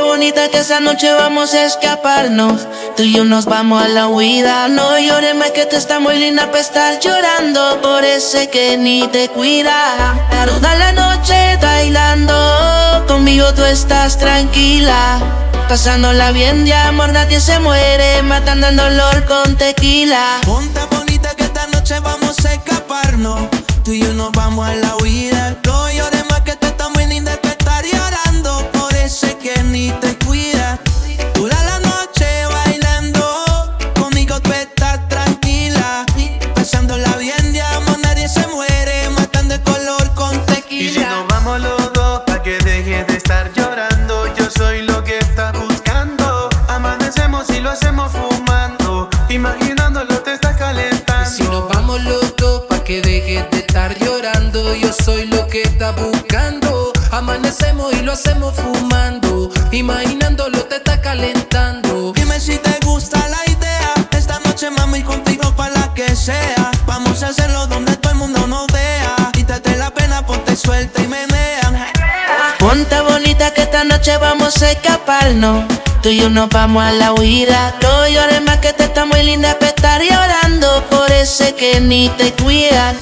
bonita que esa noche vamos a escaparnos. Tú y yo nos vamos a la huida. No llores más que tú estás muy linda para estar llorando por ese que ni te cuida. Toda la noche bailando, conmigo tú estás tranquila. Pasándola bien de amor, nadie se muere, matando el dolor con tequila. Ponte bonita que esta noche vamos a escaparnos. Tú y yo nos vamos a la huida. No llores buscando. Amanecemos y lo hacemos fumando. Imaginándolo te está calentando. Dime si te gusta la idea. Esta noche, mami, contigo para la que sea. Vamos a hacerlo donde todo el mundo nos vea. Quítate la pena, ponte suelta y menea. Ponte bonita que esta noche vamos a escaparnos. Tú y yo nos vamos a la huida. No llores más que tú estás muy linda para estar llorando por ese que ni te cuida.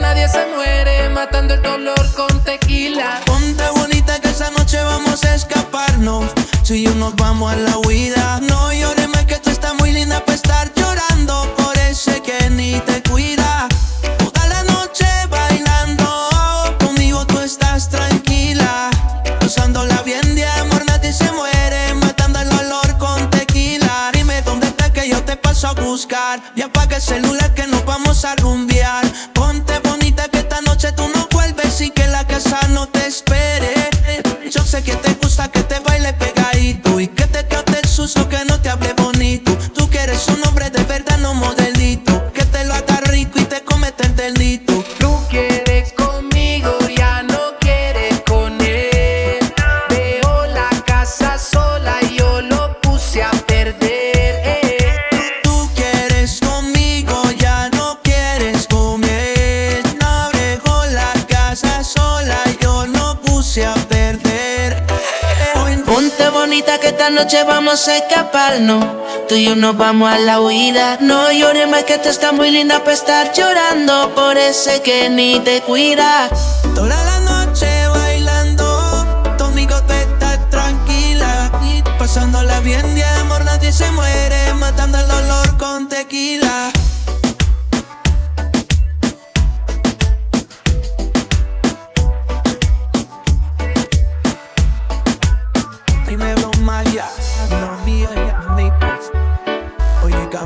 Nadie se muere, matando el dolor con tequila. Ponte bonita que esa noche vamos a escaparnos. Y yo nos vamos a la huida. No llores más que tú estás muy linda para estar a buscar. Y apaga el celular que nos vamos a rumbear. Ponte bonita que esta noche tú no vuelves y que la casa no te espere. Yo sé que te Que esta noche vamos a escaparnos. Tú y yo nos vamos a la huida. No llores más que tú estás muy linda para estar llorando por ese que ni te cuida. Toda la noche bailando, conmigo te estás tranquila. Pasándola bien de amor, nadie se muere, matando el dolor con tequila.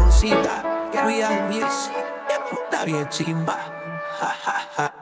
Oye, caosita, que a music, está bien chimba. Ja, ja, ja.